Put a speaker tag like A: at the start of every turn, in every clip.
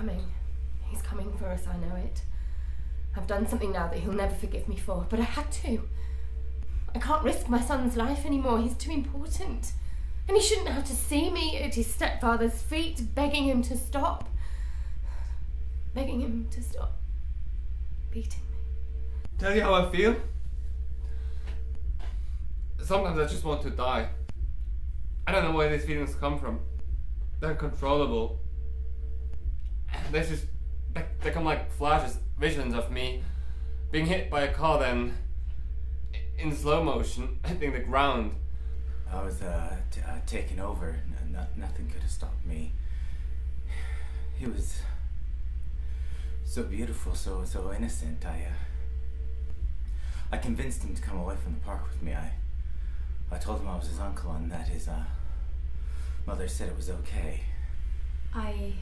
A: coming. He's coming for us, I know it. I've done something now that he'll never forgive me for, but I had to. I can't risk my son's life anymore. He's too important. And he shouldn't have to see me at his stepfather's feet, begging him to stop. Begging him to stop beating me.
B: Tell you how I feel? Sometimes I just want to die. I don't know where these feelings come from. They're uncontrollable. They just they, they come like flashes, visions of me being hit by a car, then in slow motion hitting the ground.
C: I was uh, t- uh, taken over. N- n- nothing could have stopped me. He was so beautiful, so so innocent. I uh, I convinced him to come away from the park with me. I I told him I was his uncle and that his uh, mother said it was okay.
D: I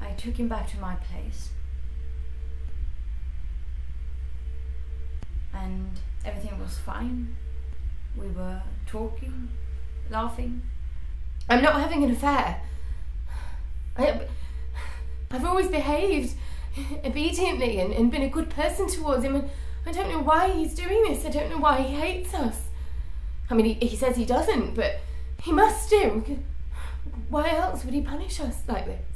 D: I took him back to my place. And everything was fine. We were talking, laughing.
A: I'm not having an affair. I, I've always behaved obediently and, and been a good person towards him, and I don't know why he's doing this. I don't know why he hates us. I mean, he, he says he doesn't, but he must do. Why else would he punish us like this?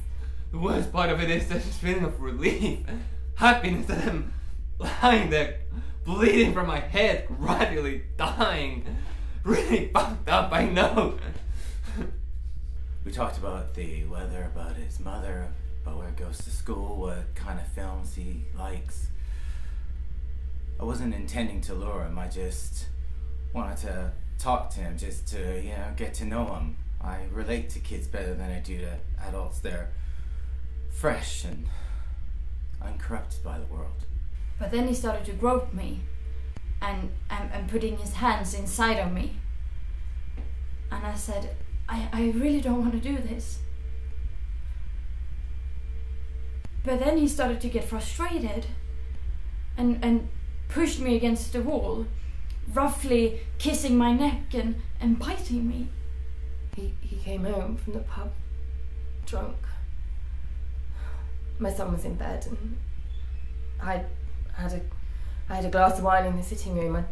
B: The worst part of it is this feeling of relief, happiness that I'm lying there, bleeding from my head, gradually dying. Really fucked up, I know.
C: We talked about the weather, about his mother, about where he goes to school, what kind of films he likes. I wasn't intending to lure him. I just wanted to talk to him, just to you know get to know him. I relate to kids better than I do to adults. They're fresh and uncorrupted by the world.
D: But then he started to grope me and, and, and putting his hands inside of me. And I said, I, I really don't want to do this. But then he started to get frustrated and, and pushed me against the wall, roughly kissing my neck and, and biting me.
A: He, he came home from the pub drunk. My son was in bed and I had a I had a glass of wine in the sitting room. I,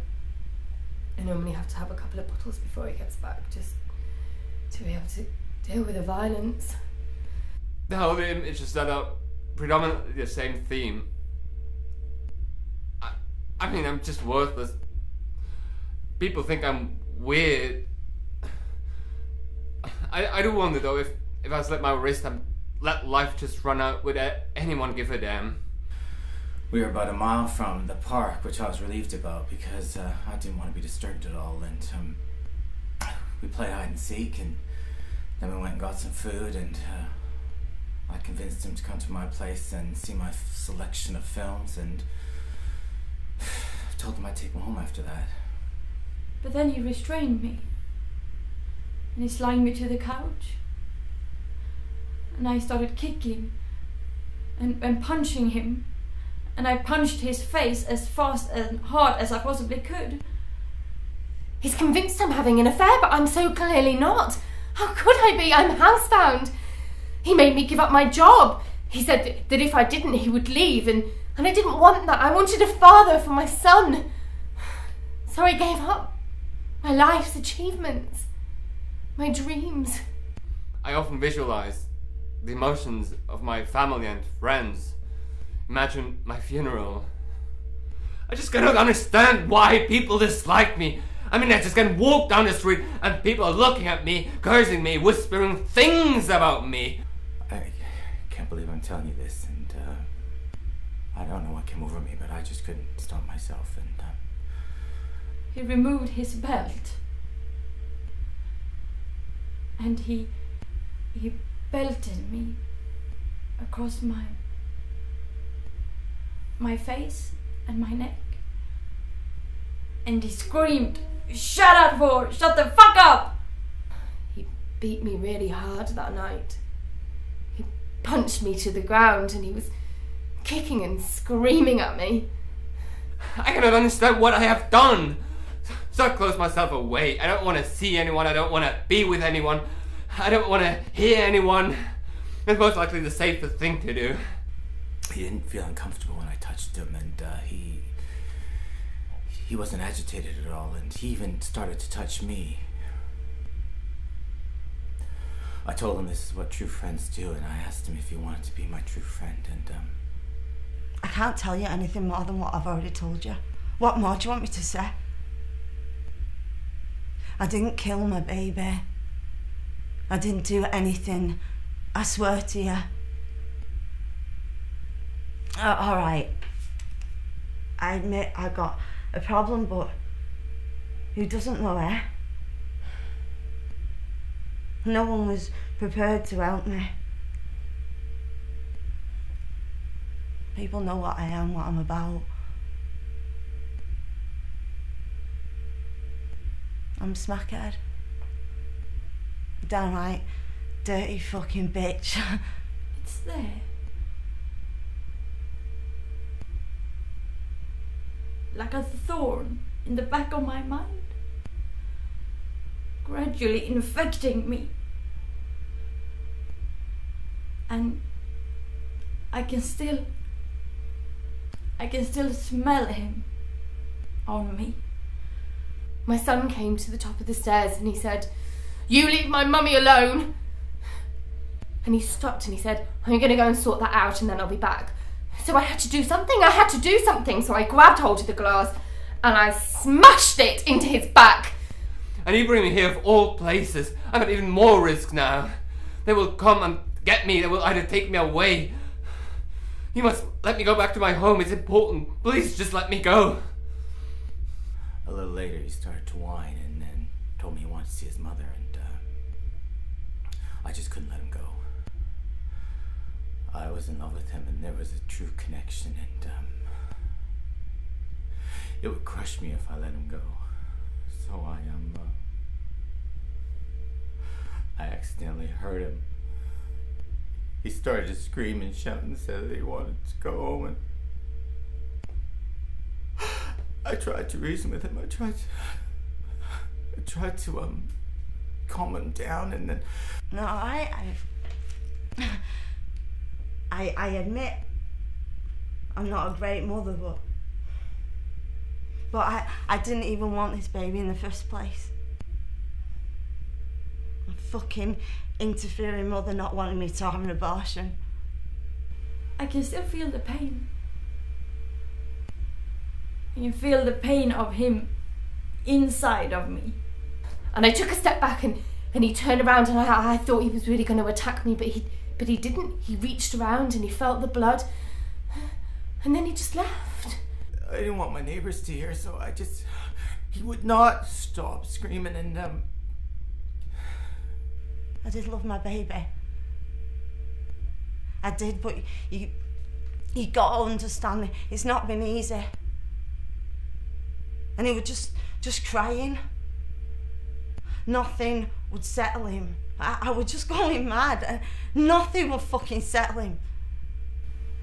A: I normally have to have a couple of bottles before he gets back just to be able to deal with the violence.
B: The whole image is set up predominantly the same theme. I, I mean, I'm just worthless. People think I'm weird. I, I do wonder though if, if I slip my wrist and let life just run out, would uh, anyone give a damn?
C: We were about a mile from the park, which I was relieved about because uh, I didn't want to be disturbed at all. And um, we played hide and seek, and then we went and got some food, and uh, I convinced him to come to my place and see my f- selection of films, and told him I'd take him home after that.
D: But then he restrained me. And he slung me to the couch. And I started kicking and, and punching him. And I punched his face as fast and hard as I possibly could.
A: He's convinced I'm having an affair, but I'm so clearly not. How could I be? I'm housebound. He made me give up my job. He said that, that if I didn't, he would leave, and, and I didn't want that. I wanted a father for my son. So I gave up my life's achievements, my dreams.
B: I often visualize the emotions of my family and friends. Imagine my funeral. I just cannot understand why people dislike me. I mean, I just can walk down the street and people are looking at me, cursing me, whispering things about me.
C: I can't believe I'm telling you this, and uh, I don't know what came over me, but I just couldn't stop myself. And uh,
D: He removed his belt. And he he belted me across my my face and my neck. And he screamed, Shut up, for Shut the fuck up!
A: He beat me really hard that night. He punched me to the ground and he was kicking and screaming at me.
B: I cannot understand what I have done. So I close myself away. I don't want to see anyone. I don't want to be with anyone. I don't want to hear anyone. It's most likely the safest thing to do.
C: He didn't feel uncomfortable when I touched him, and uh, he he wasn't agitated at all, and he even started to touch me. I told him this is what true friends do, and I asked him if he wanted to be my true friend, and um,
E: I can't tell you anything more than what I've already told you. What more do you want me to say? I didn't kill my baby. I didn't do anything. I swear to you. Uh, all right. I admit I got a problem, but who doesn't know eh? No one was prepared to help me. People know what I am, what I'm about. I'm smackhead. Downright dirty fucking bitch.
D: It's there. Like a thorn in the back of my mind. Gradually infecting me. And I can still. I can still smell him on me.
A: My son came to the top of the stairs and he said, You leave my mummy alone. And he stopped and he said, I'm going to go and sort that out and then I'll be back. So I had to do something. I had to do something. So I grabbed hold of the glass and I smashed it into his back.
B: And you bring me here of all places. I'm at even more risk now. They will come and get me. They will either take me away. You must let me go back to my home. It's important. Please just let me go.
C: a little later he started to whine, and then told me he wanted to see his mother, and I just couldn't let him go. I was in love with him, and there was a true connection, and um, it would crush me if I let him go. So I um, uh, I accidentally hurt him. He started to scream and shout and said that he wanted to go home, and I tried to reason with him. I tried to, I tried to um calm him down, and then
E: No, I, I, I, I admit I'm not a great mother, but, but I, I didn't even want this baby in the first place. A fucking interfering mother not wanting me to have an abortion.
D: I can still feel the pain. I can feel the pain of him inside of me.
A: And I took a step back and, and he turned around and I, I thought he was really going to attack me, but he, but he didn't. He reached around and he felt the blood. And then he just left.
C: I didn't want my neighbors to hear, so I just he would not stop screaming, and um
E: I did love my baby. I did, but you, you got to understand me. It's not been easy. And he was just, just crying. Nothing would settle him. I, I was just going mad. and Nothing would fucking settle him.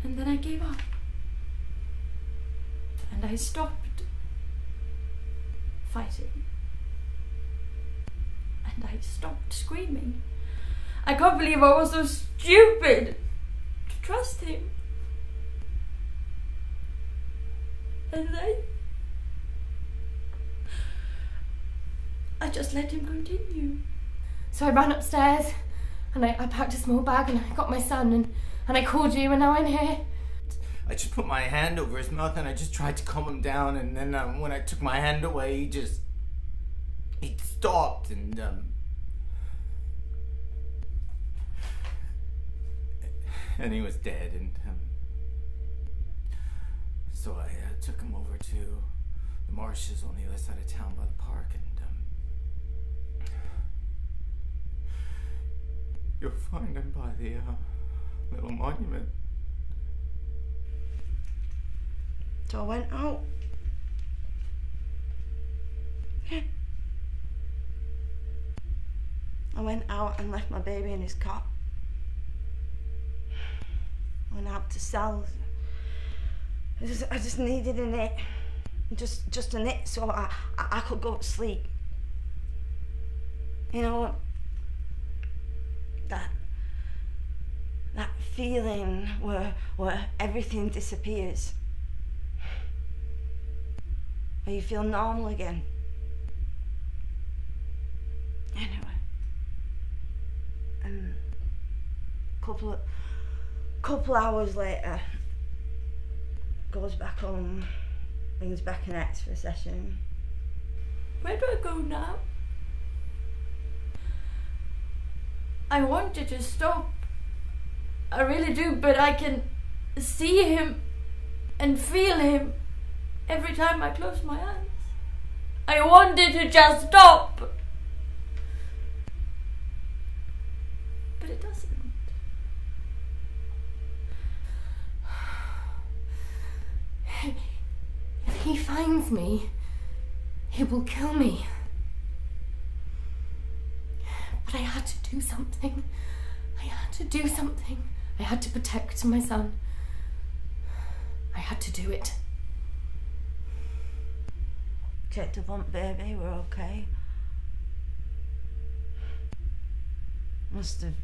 D: And then I gave up. And I stopped fighting. And I stopped screaming. I can't believe I was so stupid to trust him. And I. I just let him continue.
A: So I ran upstairs and I, I packed a small bag and I got my son and, and I called you and now I'm here.
C: I just put my hand over his mouth and I just tried to calm him down. And then um, when I took my hand away, he just he stopped and um, and he was dead. And um, so I uh, took him over to the marshes on the other side of town by the park. And um, you'll find him by the uh, little monument.
E: So I went out. Yeah. I went out and left my baby in his cot. Went out to sell. I just, I just needed a knit. Just just a knit so I, I, I could go to sleep. You know? That that feeling where where everything disappears. Where you feel normal again. Anyway. Um couple of couple hours later goes back home, brings back an ex for a session.
D: Where do I go now? I wanted to stop. I really do, but I can see him and feel him every time I close my eyes. I wanted to just stop. But it doesn't.
A: If he finds me, he will kill me. But I had to do something. I had to do something. I had to protect my son. I had to do it.
E: Checked up on baby, we're okay. Must have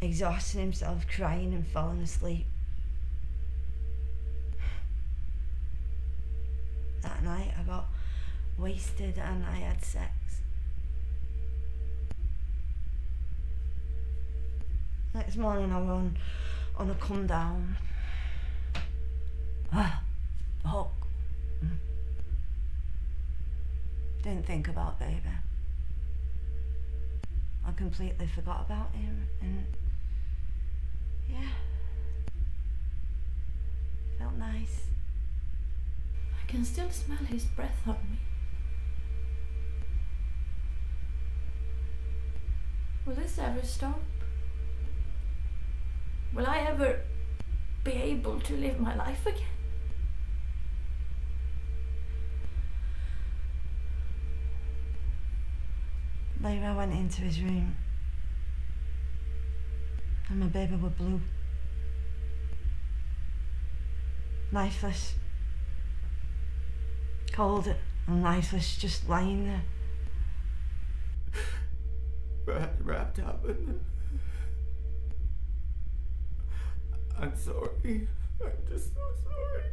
E: exhausted himself crying and fallen asleep. That night I got wasted and I had sex. Next morning I were on, on a come down. Ah. Mm. Didn't think about baby. I completely forgot about him and yeah. Felt nice.
D: I can still smell his breath on me. Will this ever stop? Will I ever be able to live my life again?
E: Later I went into his room and my baby were blue. Lifeless. Cold and lifeless, just lying there.
B: Wrapped up in it. I'm sorry. I'm just so sorry.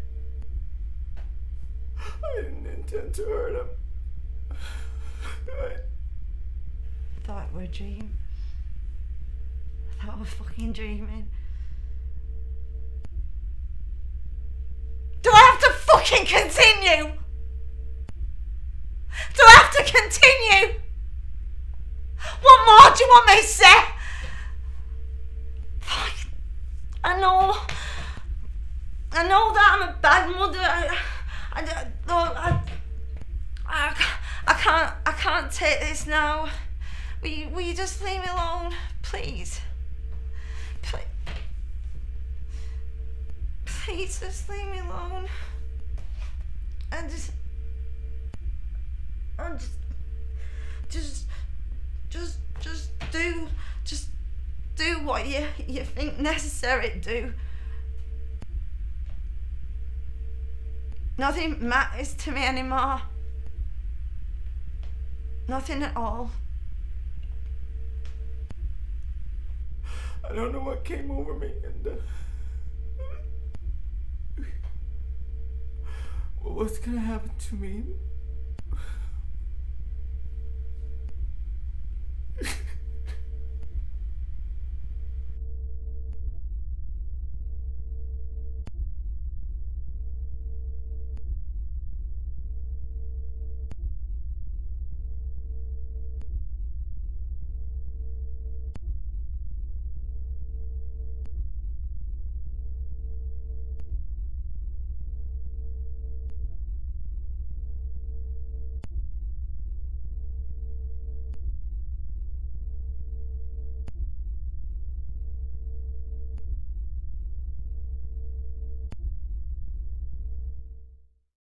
B: I didn't intend to hurt him. I,
E: Thought were a dream. I thought was fucking dreaming. Do I have to fucking continue? Do I have to continue? What more do you want me to say? Fuck. I know. I know that I'm a bad mother. I, I, I, I, I can't. I can't take this now. Will you, will you just leave me alone, please? Please. Please just leave me alone. I just. I just. Just. Just. Just do. Do what you, you think necessary to do. Nothing matters to me anymore. Nothing at all.
B: I don't know what came over me and. Uh, what was gonna happen to me?